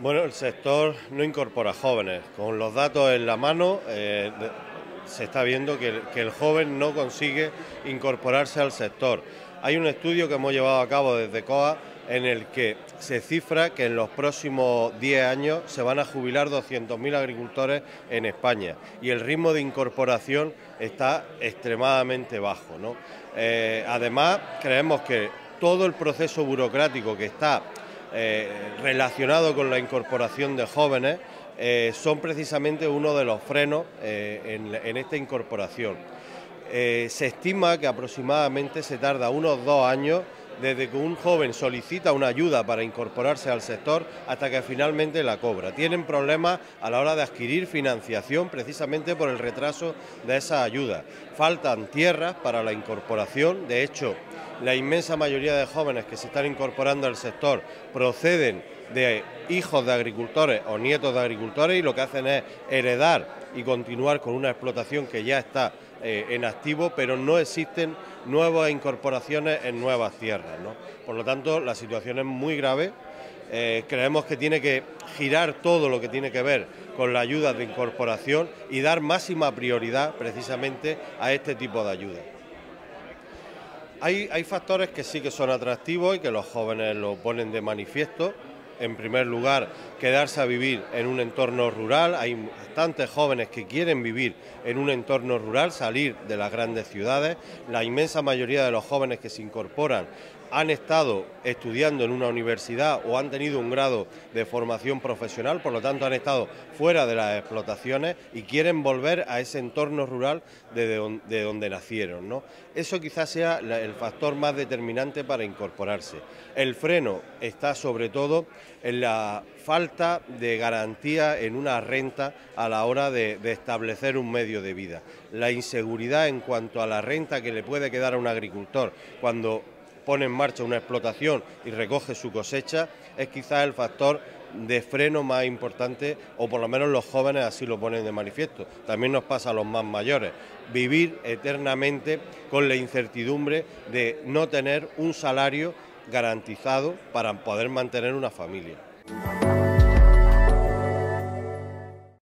Bueno, el sector no incorpora jóvenes. Con los datos en la mano eh, se está viendo que el, joven no consigue incorporarse al sector. Hay un estudio que hemos llevado a cabo desde COA en el que se cifra que en los próximos 10 años se van a jubilar 200.000 agricultores en España y el ritmo de incorporación está extremadamente bajo. Eh, además, creemos que todo el proceso burocrático que está eh, relacionado con la incorporación de jóvenes eh, son precisamente uno de los frenos eh, en, esta incorporación. se estima que aproximadamente se tarda unos dos años desde que un joven solicita una ayuda para incorporarse al sector hasta que finalmente la cobra. Tienen problemas a la hora de adquirir financiación precisamente por el retraso de esa ayuda. Faltan tierras para la incorporación, de hecho, la inmensa mayoría de jóvenes que se están incorporando al sector proceden de hijos de agricultores o nietos de agricultores y lo que hacen es heredar y continuar con una explotación que ya está eh, en activo, pero no existen nuevas incorporaciones en nuevas tierras. Por lo tanto, la situación es muy grave. Eh, creemos que tiene que girar todo lo que tiene que ver con la ayuda de incorporación y dar máxima prioridad precisamente a este tipo de ayudas. Hay, factores que sí que son atractivos y que los jóvenes lo ponen de manifiesto. En primer lugar, quedarse a vivir en un entorno rural. Hay bastantes jóvenes que quieren vivir en un entorno rural, salir de las grandes ciudades. La inmensa mayoría de los jóvenes que se incorporan han estado estudiando en una universidad o han tenido un grado de formación profesional, por lo tanto han estado fuera de las explotaciones y quieren volver a ese entorno rural de, donde, nacieron. ¿no? Eso quizás sea el factor más determinante para incorporarse. El freno está sobre todo la falta de garantía en una renta a la hora de, de establecer un medio de vida. La inseguridad en cuanto a la renta que le puede quedar a un agricultor cuando pone en marcha una explotación y recoge su cosecha, es quizás el factor de freno más importante, o por lo menos los jóvenes así lo ponen de manifiesto. También nos pasa a los más mayores, vivir eternamente con la incertidumbre de no tener un salario garantizado para poder mantener una familia.